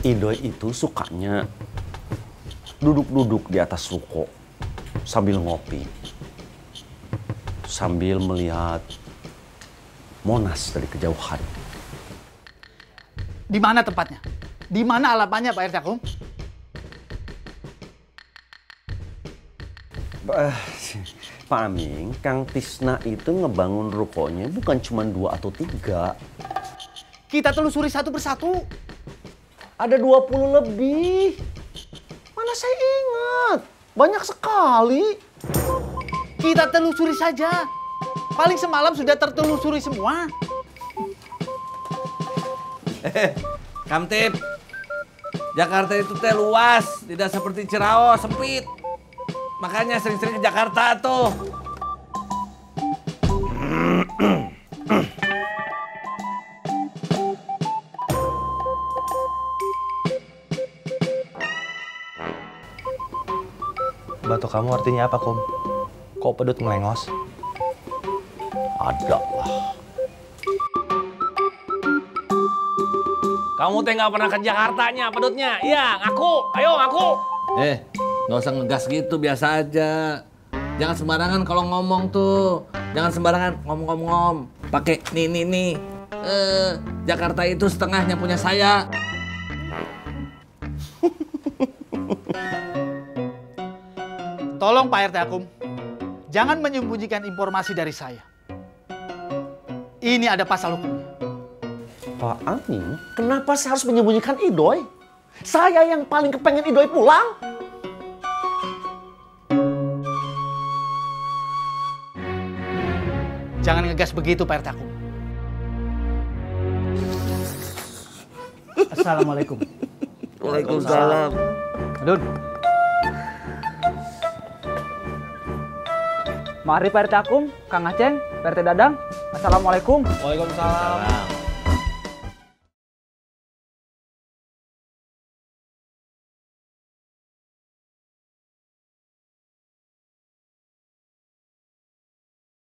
Idoy itu sukanya duduk-duduk di atas ruko sambil ngopi. Sambil melihat Monas dari kejauhan. Di mana tempatnya? Di mana alamatnya Pak RT Akum? Eh, Pak Aming, Kang Tisna itu ngebangun rukonya bukan cuma dua atau tiga. Kita telusuri satu persatu. Ada 20 lebih. Mana saya ingat. Banyak sekali. Kita telusuri saja. Paling semalam sudah tertelusuri semua. Kamtip, Jakarta itu teh luas, tidak seperti Ciraos, sempit. Makanya sering-sering ke Jakarta tuh. Batu kamu artinya apa, Kum? Kok pedut melengos? Ada lah. Kamu teh nggak pernah ke Jakartanya, pedutnya. Iya, ngaku. Ayo, ngaku. Eh, nggak usah ngegas gitu, biasa aja. Jangan sembarangan kalau ngomong tuh. Jangan sembarangan ngom-ngom-ngom. Pakai nih, nih, nih. Eh, Jakarta itu setengahnya punya saya. Tolong Pak RT Akum, jangan menyembunyikan informasi dari saya. Ini ada pasal hukumnya. Pak Aming, kenapa saya harus menyembunyikan Idoy? Saya yang paling kepengen Idoy pulang. Jangan ngegas begitu Pak RT Akum. Assalamualaikum. Waalaikumsalam. Dun. Mari Pak RT Akum, Kang Aceng, Pak RT Dadang. Assalamualaikum. Waalaikumsalam.